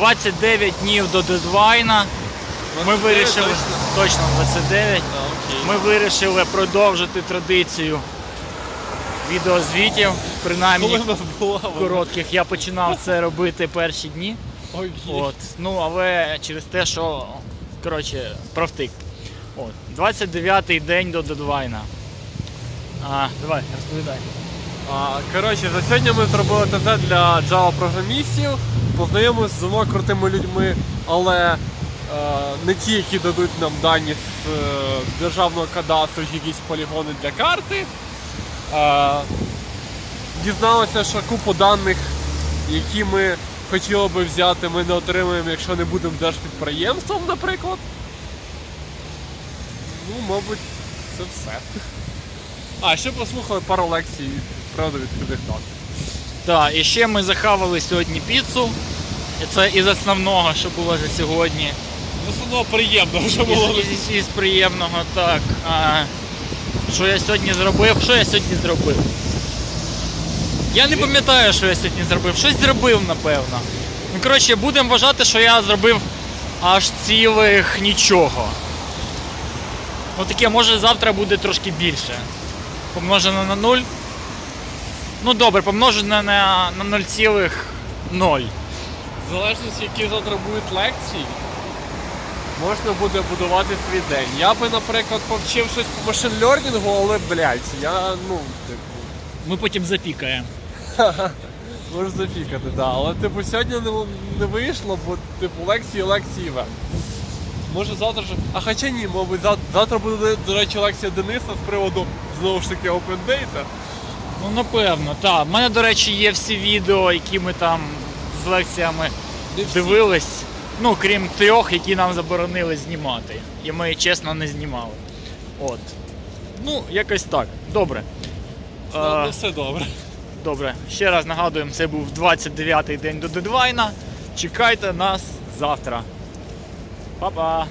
29 днів до дедлайна. Ми 29 вирішили точно? точно 29. А, окей. Ми вирішили продовжити традицію відеозвітів, принаймні була вона? коротких. Я починав це робити перші дні. Окей. От. Ну, але через те, що коротше, провтик. От. 29-й день до дедлайна. А, давай, розповідай. А, коротше, за сьогодні ми зробили ТЗ для Java програмістів, познайомилися з двома крутими людьми, але е, не ті, які дадуть нам дані з е, державного кадастру, якісь полігони для карти. Е, дізналися, що купу даних, які ми хотіли би взяти, ми не отримаємо, якщо не будемо держпідприємством, наприклад. Ну, мабуть, це все. А, ще послухали пару лекцій правда дат. Так, і ще ми захавали сьогодні піцу. І це із основного, що було за сьогодні. В основному приємно, що було. Із, із, із приємного, так. А, що я сьогодні зробив? Що я сьогодні зробив? Я не пам'ятаю, що я сьогодні зробив. Щось зробив, напевно. Ну, коротше, будемо вважати, що я зробив аж цілих нічого. Ну таке, може завтра буде трошки більше. Помножено на 0. Ну добре, помножено на, на 0,0. В залежності, які завтра будуть лекції, можна буде будувати свій день. Я би, наприклад, повчив щось по машин лернінгу, але, блядь, я, ну, типу, Ми потім запікаємо. можу запікати, да. Але типу сьогодні не, не вийшло, бо типу лекції, лекції ве. Може завтра ж. А хоча ні, мабуть, завтра буде, до речі, лекція Дениса з приводу знову ж таки Data. Ну, напевно, так. У мене, до речі, є всі відео, які ми там лекціями дивились. Ну, крім трьох, які нам заборонили знімати. І ми чесно не знімали. От. Ну, якось так. Добре. Ну, Е, ну, все добре. добре. Ще раз нагадуємо, це був 29-й день до дедвайна. Чекайте нас завтра. Па-па!